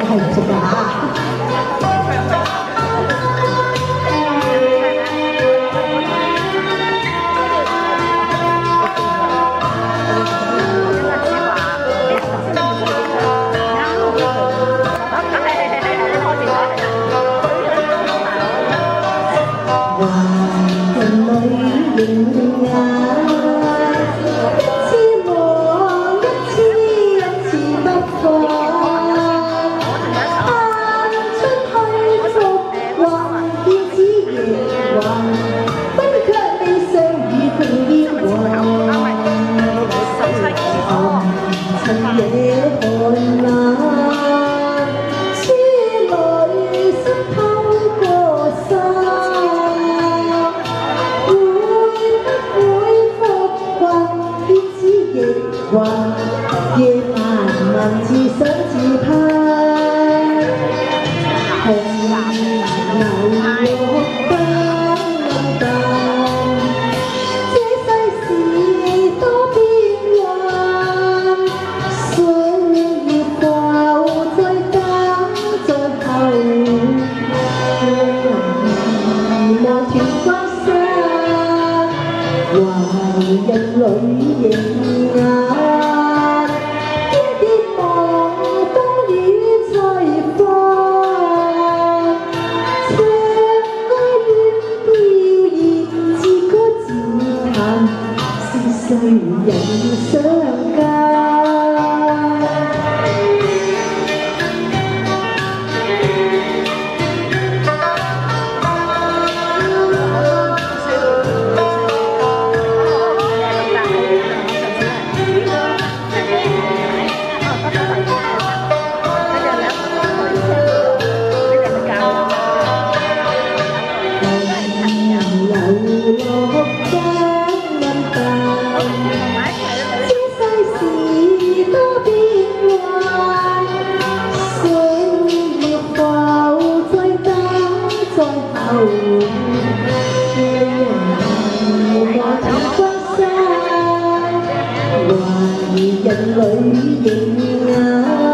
系唔识㗎。怀人里仍眼，一 阑文字想自拍。红楼落灯淡，这世事多变幻，想要否再等再候，望断关山，怀人里仍眼， dành sớm cao. lạnh lùng vì ngã